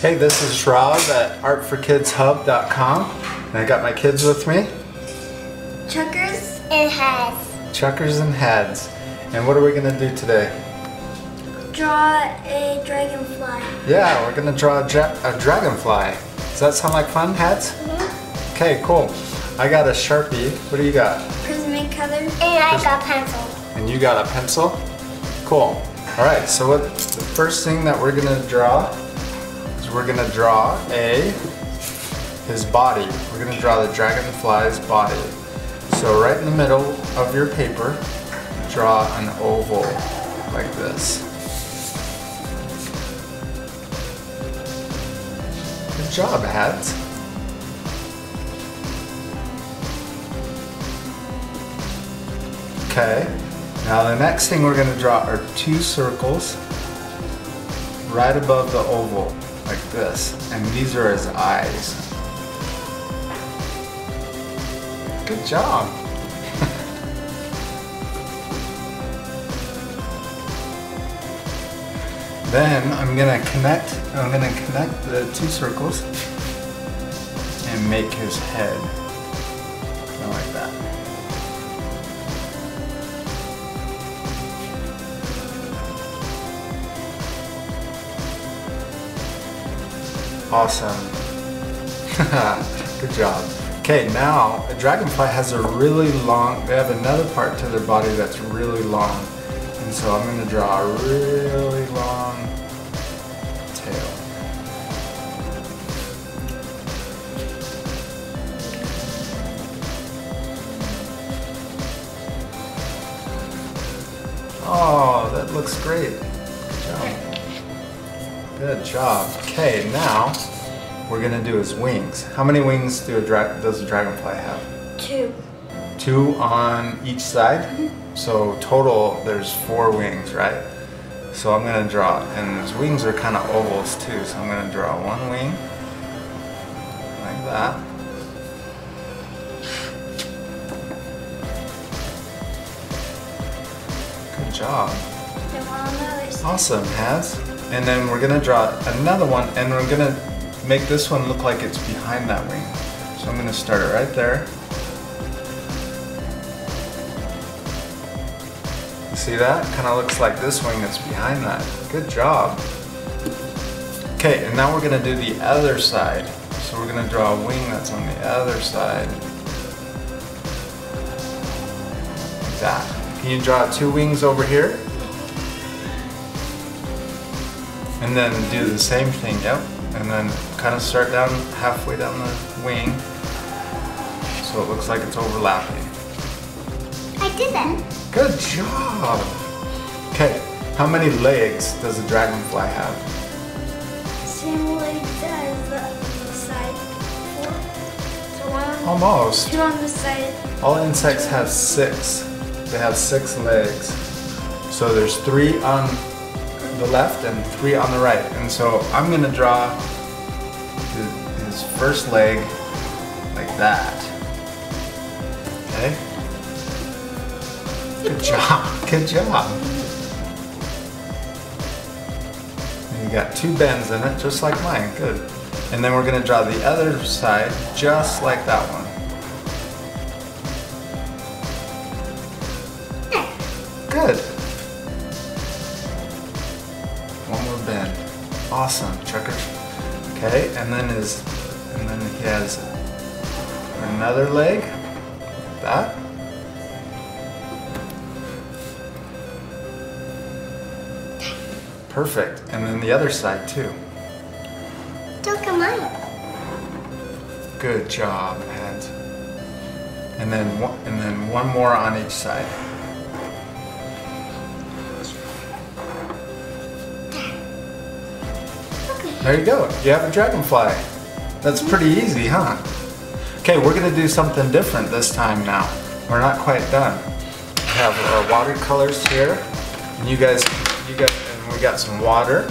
Hey, this is Rob at artforkidshub.com and I got my kids with me, Chuckers and heads. Chuckers and Heads. And what are we gonna do today? Draw a dragonfly. Yeah, we're gonna draw a, dra- a dragonfly. Does that sound like fun, Heads? Mm-hmm. Okay, cool. I got a Sharpie. What do you got? Prismacolor. And I got pencil. And you got a pencil? Cool. All right, so what the first thing that we're gonna draw is we're gonna draw a his body. We're gonna draw the dragonfly's body. So right in the middle of your paper, draw an oval like this. Good job, Hats. Okay, now the next thing we're to draw are two circles right above the oval, like this. And these are his eyes. Good job. then I'm to connect, I'm to connect the two circles and make his head. Awesome. Good job. Okay, now a dragonfly has a really long, they have another part to their body that's really long. And so I'm going to draw a really long tail. Oh, that looks great. Good job. Okay, now we're gonna do his wings. How many wings do a does a dragonfly have? Two. Two on each side. Mm-hmm. So total, there's four wings, right? So I'm gonna draw, and his wings are kind of ovals too. So I'm gonna draw one wing like that. Good job. And one on the other side. Awesome, Has. And then we're gonna draw another one and we're gonna make this one look like it's behind that wing. So I'm gonna start it right there. See that? Kinda looks like this wing that's behind that. Good job. Okay, and now we're gonna do the other side. So we're gonna draw a wing that's on the other side. Like that. Can you draw two wings over here? And then do the same thing, yep. And then kind of start down halfway down the wing. So it looks like it's overlapping. I did that. Good job! Okay, how many legs does a dragonfly have? Same legs as the side. Four. So one. Almost. Two on the side. All insects have six. They have six legs. So there's three on the left and three on the right. And so I'm gonna draw his, first leg like that. Okay? Good job, good job. And you got two bends in it, just like mine, good. And then we're gonna draw the other side just like that one. Good. One more bend. Awesome, checker. Okay, and then his, and then he has another leg, like that. Perfect, and then the other side too. Don't come mine. Good job, hands. And then one, and then one more on each side. There you go. You have a dragonfly. That's pretty easy, huh? Okay, we're gonna do something different this time now. We're not quite done. We have our watercolors here. And you guys, you guys, and we got some water.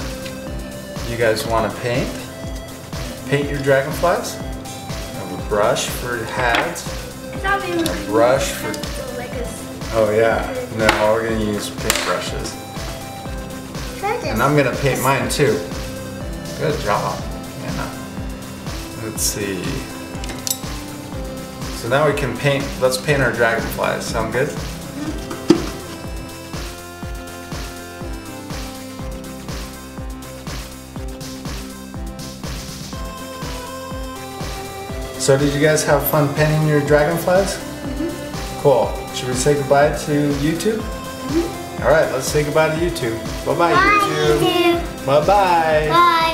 You guys wanna paint? Paint your dragonflies? Have a brush for heads. I thought we were. A brush for Oh yeah, no, we're gonna use paint brushes. And I'm gonna paint mine too. Good job. Yeah. Let's see. So now we can paint, let's paint our dragonflies. Sound good? So did you guys have fun painting your dragonflies? Mm-hmm. Cool. Should we say goodbye to YouTube? Mm-hmm. All right, let's say goodbye to YouTube. Bye-bye, Bye, YouTube. YouTube. Bye-bye. Bye.